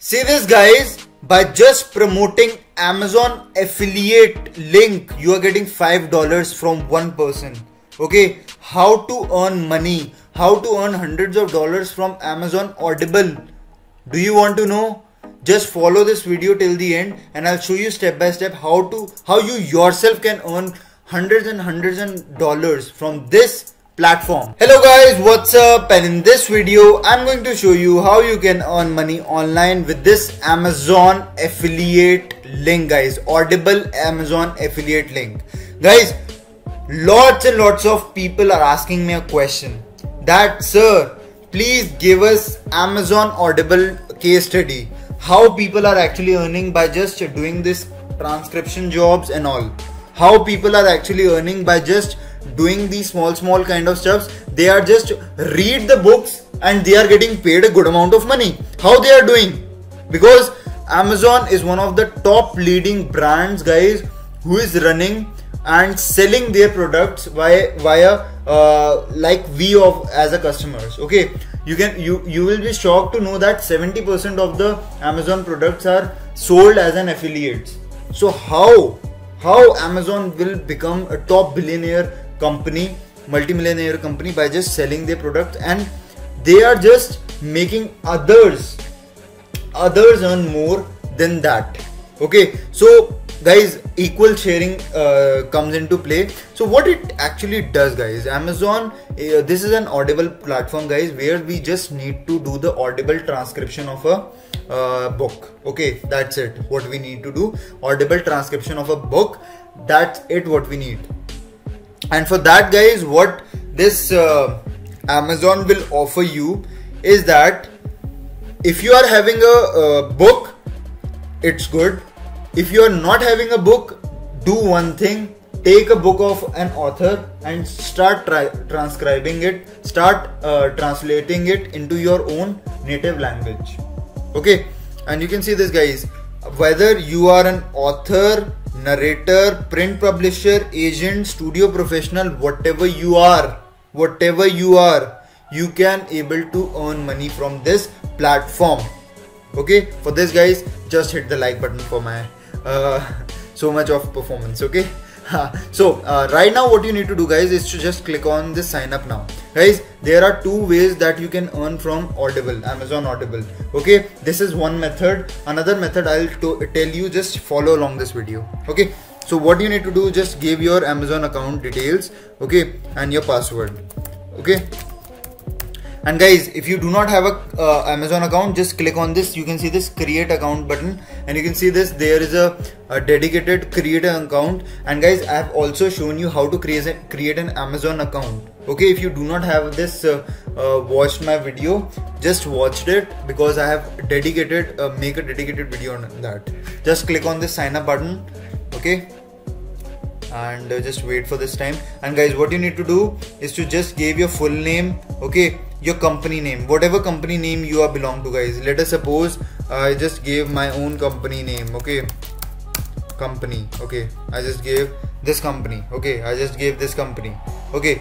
See this guys, by just promoting Amazon affiliate link, you are getting $5 from one person. Okay, how to earn money, how to earn hundreds of dollars from Amazon Audible. Do you want to know? Just follow this video till the end and I'll show you step by step how to how you yourself can earn hundreds and hundreds of dollars from this platform. Hello guys, what's up? And in this video, I'm going to show you how you can earn money online with this Amazon affiliate link guys. Audible Amazon affiliate link. Guys, lots and lots of people are asking me a question that sir, please give us Amazon Audible case study. How people are actually earning by just doing this transcription jobs and all. How people are actually earning by just doing these small small kind of stuffs they are just read the books and they are getting paid a good amount of money. How they are doing? Because amazon is one of the top leading brands guys who is running and selling their products via via uh, like we of as a customers okay? You can you you will be shocked to know that 70% of the amazon products are sold as an affiliates. So how how amazon will become a top billionaire company multi-millionaire company by just selling their product and they are just making others others earn more than that. Okay so guys equal sharing uh, comes into play. So what it actually does guys amazon uh, this is an audible platform guys where we just need to do the audible transcription of a uh, book. Okay that's it what we need to do. Audible transcription of a book that's it what we need and for that guys what this uh, amazon will offer you is that if you are having a, a book it's good. If you are not having a book do one thing. Take a book of an author and start transcribing it. Start uh, translating it into your own native language. Okay? And you can see this guys. Whether you are an author narrator, print publisher, agent, studio professional, whatever you are, whatever you are, you can able to earn money from this platform. Okay, for this guys, just hit the like button for my uh, so much of performance. Okay. so uh, right now what you need to do guys is to just click on this sign up now guys there are two ways that you can earn from audible amazon audible. Okay this is one method. Another method i'll tell you just follow along this video. Okay so what you need to do? Just give your amazon account details okay and your password. Okay and guys if you do not have a uh, amazon account just click on this. You can see this create account button. And you can see this there is a, a dedicated create an account. And guys i have also shown you how to create a, create an amazon account. Okay if you do not have this uh, uh, watched my video just watched it because i have dedicated uh, make a dedicated video on that. Just click on this sign up button. Okay? And uh, just wait for this time. And guys what you need to do is to just give your full name. Okay your company name. Whatever company name you are belong to guys. Let us suppose uh, i just gave my own company name okay? Company okay? I just gave this company okay? I just gave this company okay?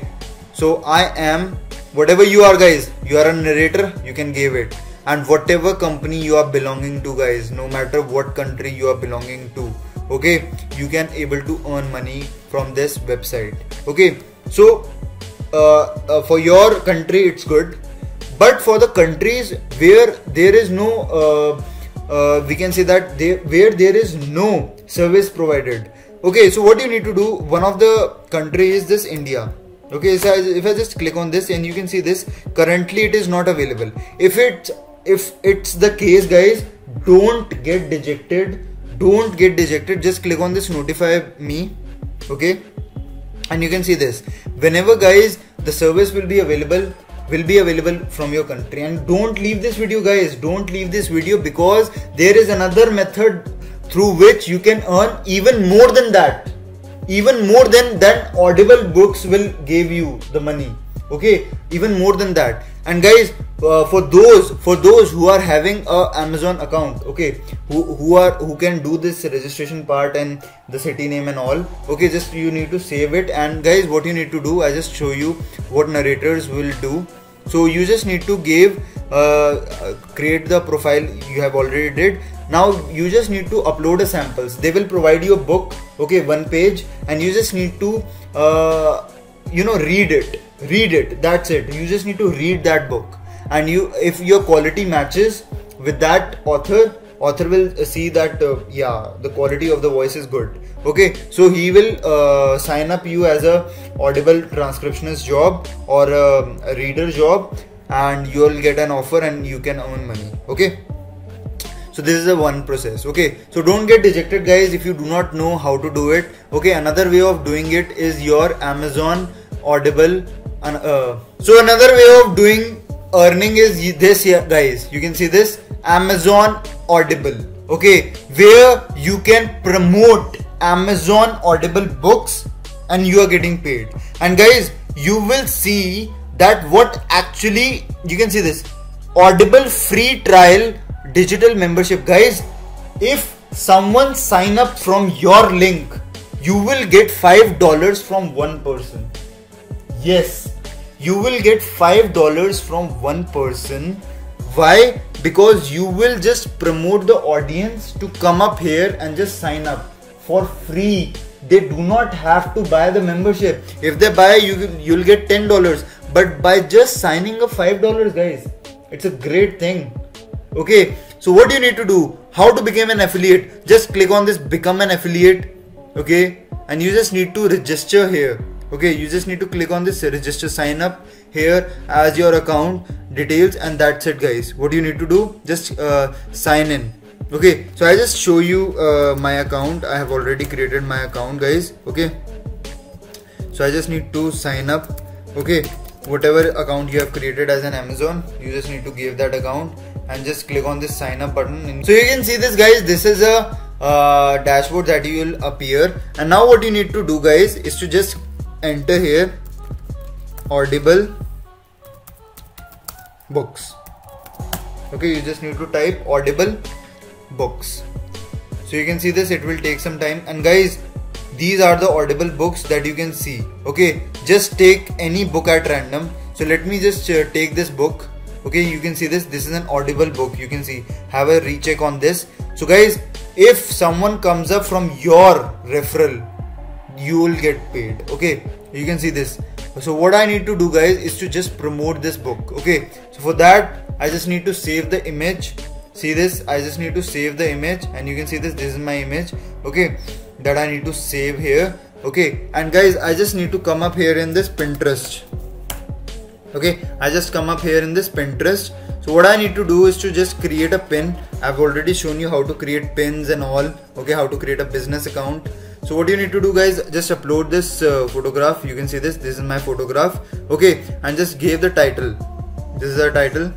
So i am whatever you are guys you are a narrator you can give it. And whatever company you are belonging to guys no matter what country you are belonging to okay? You can able to earn money from this website okay? So uh, uh, for your country it's good. But for the countries where there is no uh, uh, we can say that they, where there is no service provided. Okay so what you need to do? One of the country is this india. Okay so if i just click on this and you can see this currently it is not available. If it if it's the case guys don't get dejected. Don't get dejected. Just click on this notify me. Okay? And you can see this whenever guys the service will be available will be available from your country. And don't leave this video guys. Don't leave this video because there is another method through which you can earn even more than that. Even more than that audible books will give you the money okay even more than that. And guys uh, for those for those who are having a amazon account okay who, who are who can do this registration part and the city name and all okay just you need to save it. And guys what you need to do i just show you what narrators will do. So you just need to give uh, create the profile you have already did. Now you just need to upload the samples. They will provide you a book okay one page. And you just need to uh, you know read it read it. That's it. You just need to read that book. And you if your quality matches with that author author will see that uh, yeah the quality of the voice is good. Okay so he will uh, sign up you as a audible transcriptionist job or a, a reader job and you'll get an offer and you can earn money. Okay? So this is a one process. Okay? So don't get dejected guys if you do not know how to do it. Okay? Another way of doing it is your amazon audible uh, so another way of doing earning is this here guys. You can see this. Amazon audible. Okay. Where you can promote amazon audible books and you are getting paid. And guys you will see that what actually you can see this. Audible free trial digital membership. Guys if someone sign up from your link you will get five dollars from one person. Yes you will get five dollars from one person. Why? Because you will just promote the audience to come up here and just sign up for free. They do not have to buy the membership. If they buy you you'll get ten dollars. But by just signing up five dollars guys it's a great thing. Okay so what do you need to do? How to become an affiliate? Just click on this become an affiliate okay? And you just need to register here okay you just need to click on this register just to sign up here as your account details and that's it guys. What you need to do just uh, sign in. Okay so i just show you uh, my account. I have already created my account guys. Okay so i just need to sign up. Okay whatever account you have created as an amazon you just need to give that account and just click on this sign up button. So you can see this guys this is a uh, dashboard that you will appear. And now what you need to do guys is to just enter here audible books. Okay you just need to type audible books. So you can see this it will take some time. And guys these are the audible books that you can see. Okay just take any book at random. So let me just uh, take this book. Okay you can see this. This is an audible book. You can see. Have a recheck on this. So guys if someone comes up from your referral you will get paid. Okay you can see this. So what i need to do guys is to just promote this book. Okay so for that i just need to save the image. See this? I just need to save the image and you can see this. This is my image okay that i need to save here. Okay and guys i just need to come up here in this pinterest. Okay i just come up here in this pinterest. So what i need to do is to just create a pin. I've already shown you how to create pins and all. Okay how to create a business account so what you need to do guys? Just upload this uh, photograph. You can see this. This is my photograph. Okay and just give the title. This is the title.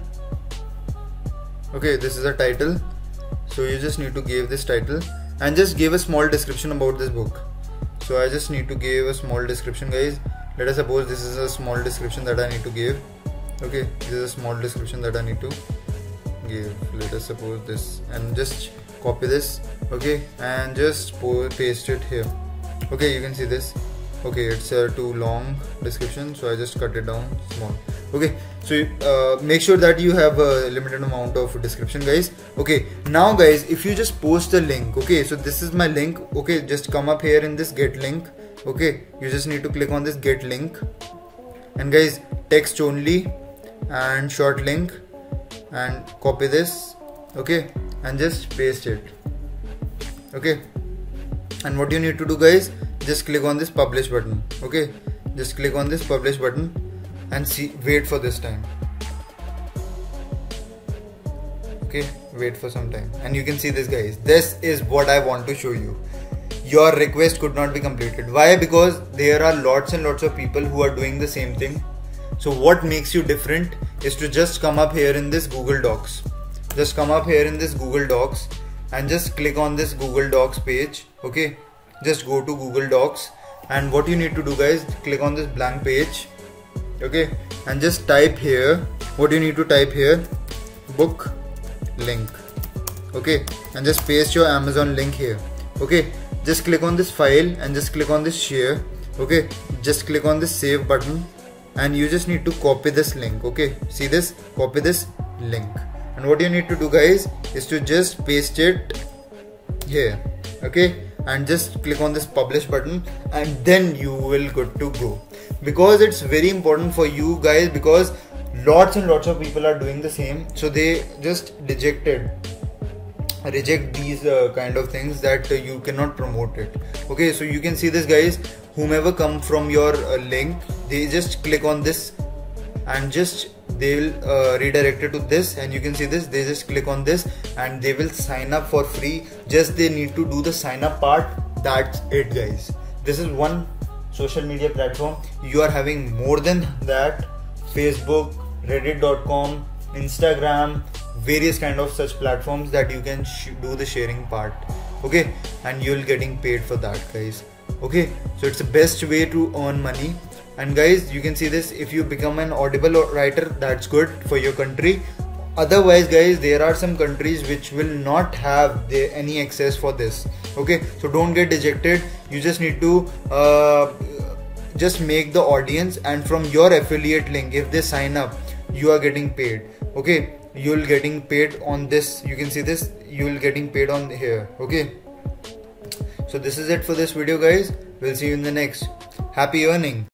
Okay this is a title. So you just need to give this title and just give a small description about this book. So I just need to give a small description guys. Let us suppose this is a small description that I need to give. Okay this is a small description that I need to give. Let us suppose this and just copy this okay and just paste it here. Okay you can see this. Okay it's a too long description so I just cut it down small. Okay so uh, make sure that you have a limited amount of description guys. Okay now guys if you just post the link okay so this is my link okay just come up here in this get link okay you just need to click on this get link. And guys text only and short link and copy this okay and just paste it. Okay? And what you need to do guys just click on this publish button. Okay? Just click on this publish button and see wait for this time. Okay? Wait for some time. And you can see this guys. This is what i want to show you. Your request could not be completed. Why? Because there are lots and lots of people who are doing the same thing. So what makes you different is to just come up here in this google docs just come up here in this google docs and just click on this google docs page okay? Just go to google docs and what you need to do guys click on this blank page okay? And just type here what you need to type here? Book link okay? And just paste your amazon link here okay? Just click on this file and just click on this share okay? Just click on this save button and you just need to copy this link okay? See this? Copy this link and what you need to do guys is to just paste it here okay? And just click on this publish button and then you will good to go. Because it's very important for you guys because lots and lots of people are doing the same so they just rejected reject these uh, kind of things that uh, you cannot promote it okay? So you can see this guys whomever come from your uh, link they just click on this and just they will uh, redirect it to this and you can see this they just click on this and they will sign up for free. Just they need to do the sign up part. That's it guys. This is one social media platform. You are having more than that. Facebook reddit.com instagram various kind of such platforms that you can do the sharing part. Okay? And you'll getting paid for that guys. Okay? So it's the best way to earn money and guys you can see this. If you become an audible writer that's good for your country. Otherwise guys there are some countries which will not have the, any access for this. Okay? So don't get dejected. You just need to uh, just make the audience and from your affiliate link if they sign up you are getting paid. Okay? You'll getting paid on this. You can see this. You'll getting paid on here. Okay? So this is it for this video guys. We'll see you in the next. Happy earning